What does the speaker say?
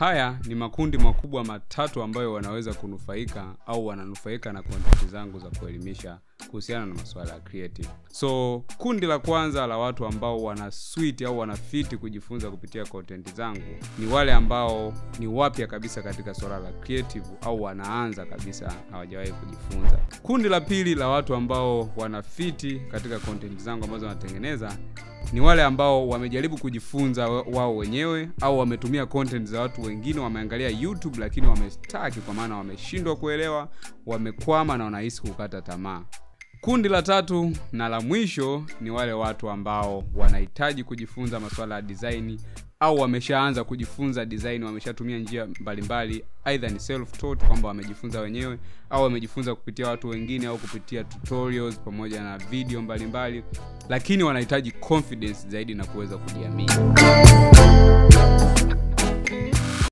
haya ni makundi makubwa matatu ambayo wanaweza kunufaika au wananufaika na kontenti zangu za kuelimisha kuhusiana na masuala ya creative. So kundi la kwanza la watu ambao wana switi au wanafiti kujifunza kupitia kontenti zangu ni wale ambao ni wapya kabisa katika swala la creative au wanaanza kabisa hawajawahi kujifunza. Kundi la pili la watu ambao wanafiti katika kontenti zangu ambazo wanatengeneza ni wale ambao wamejaribu kujifunza wao wenyewe au wametumia content za watu wengine wameangalia youtube lakini wamestaki kwa maana wameshindwa kuelewa wamekwama na wanahisi kukata tamaa. Kundi la tatu na la mwisho ni wale watu ambao wanahitaji kujifunza masuala ya design au wameshaanza kujifunza design wameshatumia njia mbalimbali aidha ni self taught kwamba wamejifunza wenyewe au wamejifunza kupitia watu wengine au kupitia tutorials pamoja na video mbalimbali mbali, lakini wanahitaji confidence zaidi na kuweza kujiamini